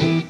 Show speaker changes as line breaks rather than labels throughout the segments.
show.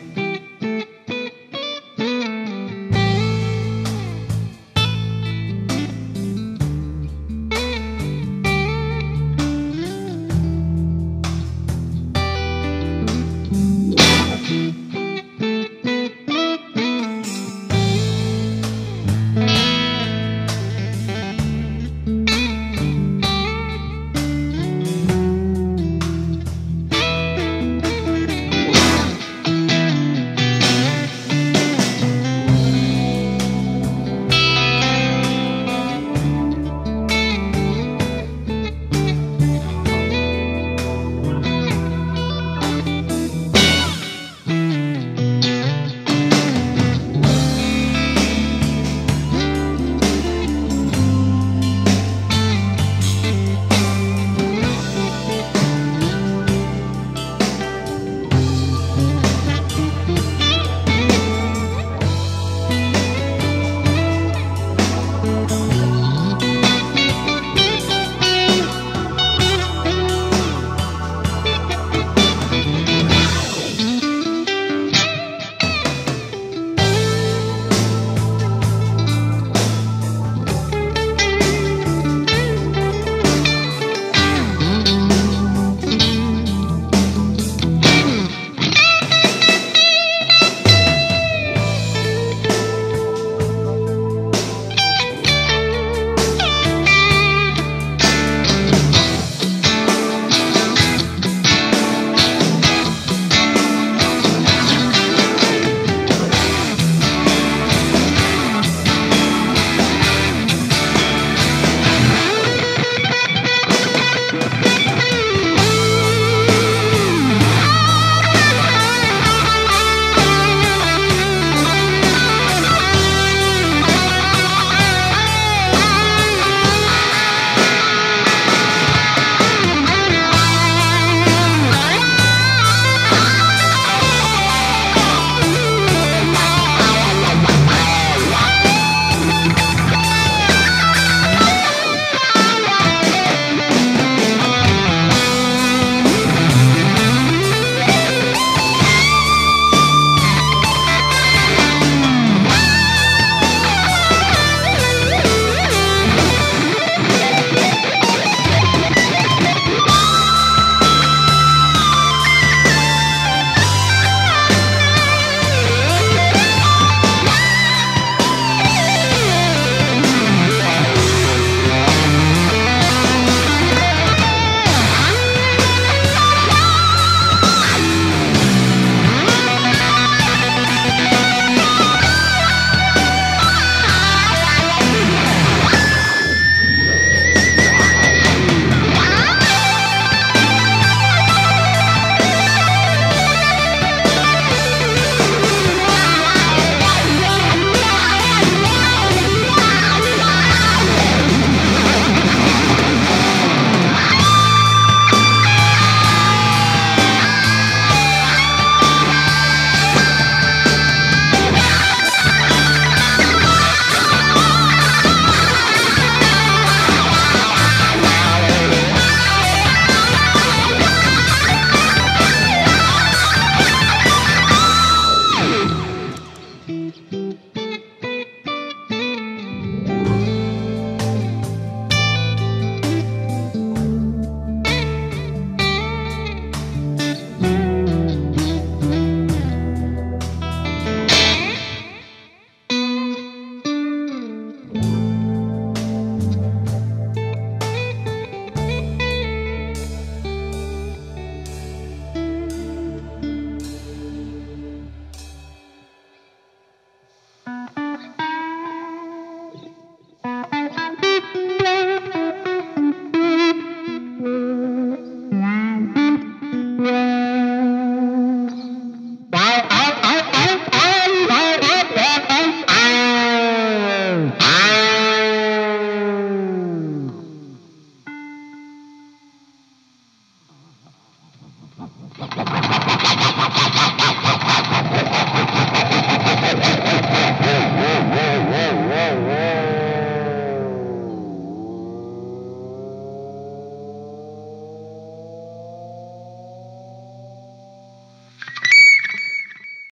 Gracias.